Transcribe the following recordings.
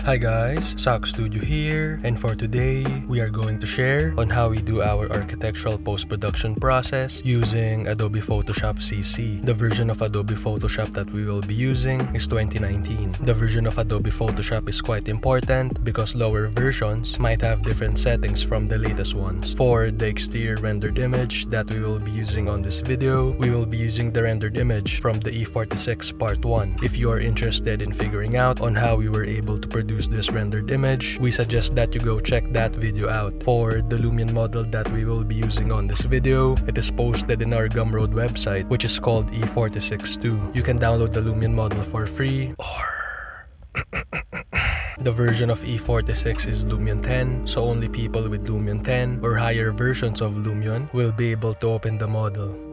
Hi guys, SA-QU Studio here, and for today, we are going to share on how we do our architectural post-production process using Adobe Photoshop CC. The version of Adobe Photoshop that we will be using is 2019. The version of Adobe Photoshop is quite important because lower versions might have different settings from the latest ones. For the exterior rendered image that we will be using on this video, we will be using the rendered image from the E46 Part 1. If you are interested in figuring out on how we were able to produce produce this rendered image, we suggest that you go check that video out. For the Lumion model that we will be using on this video, it is posted in our Gumroad website, which is called E462. You can download the Lumion model for free or The version of E46 is Lumion 10, so only people with Lumion 10 or higher versions of Lumion will be able to open the model.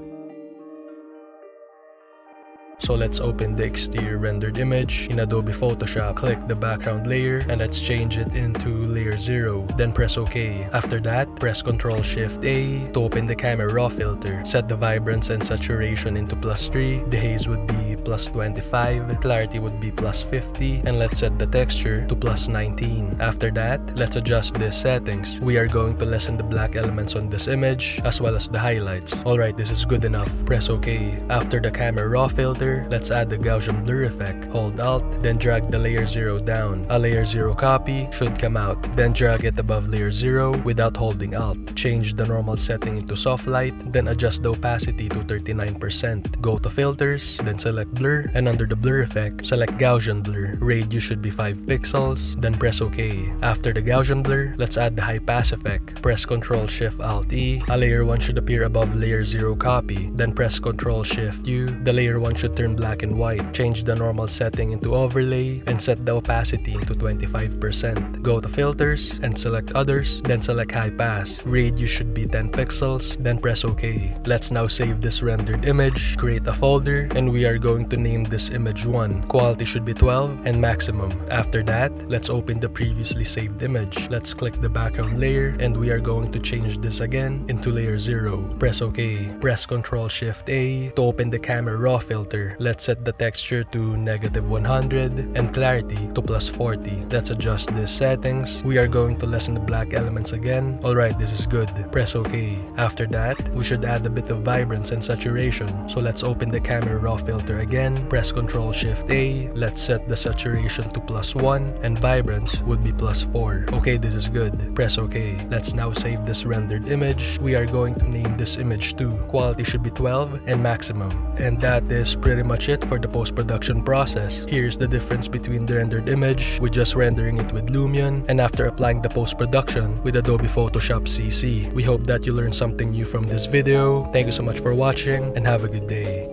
So let's open the exterior rendered image in Adobe Photoshop. Click the background layer and let's change it into layer 0. Then press OK. After that, press Ctrl Shift A to open the camera raw filter. Set the vibrance and saturation into plus 3. The haze would be plus 25. Clarity would be plus 50. And let's set the texture to plus 19. After that, let's adjust the settings. We are going to lessen the black elements on this image as well as the highlights. Alright, this is good enough. Press OK. After the camera raw filter, let's add the Gaussian blur effect. Hold Alt, then drag the layer 0 down. A layer 0 copy should come out. Then drag it above layer 0 without holding Alt. Change the normal setting into soft light, then adjust the opacity to 39%. Go to filters, then select blur, and under the blur effect, select Gaussian blur. Radius should be 5 pixels, then press OK. After the Gaussian blur, let's add the high pass effect. Press Ctrl Shift Alt E. A layer 1 should appear above layer 0 copy. Then press Ctrl Shift U. The layer 1 should turn black and white. Change the normal setting into overlay and set the opacity into 25%. Go to filters and select others, then select high pass. Radius should be 10 pixels, then press OK. Let's now save this rendered image, create a folder, and we are going to name this image 1. Quality should be 12 and maximum. After that, let's open the previously saved image. Let's click the background layer and we are going to change this again into layer 0. Press OK. Press Ctrl Shift A to open the camera raw filter Let's set the texture to negative 100 and clarity to plus 40. Let's adjust the settings. We are going to lessen the black elements again. Alright, this is good. Press OK. After that, we should add a bit of vibrance and saturation. So let's open the camera raw filter again. Press Ctrl Shift A. Let's set the saturation to plus 1 and vibrance would be plus 4. Okay, this is good. Press OK. Let's now save this rendered image. We are going to name this image 2. Quality should be 12 and maximum. And that is pretty pretty much it for the post-production process. Here's the difference between the rendered image with just rendering it with Lumion and after applying the post-production with Adobe Photoshop CC. We hope that you learned something new from this video. Thank you so much for watching and have a good day.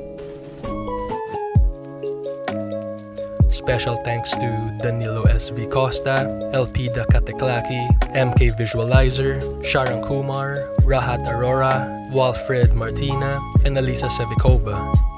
Special thanks to Danilo SV Costa, Elpida Kateklaki, MK Visualizer, Sharon Kumar, Rahat Arora, Walfred Martina, and Elisa Sevikova.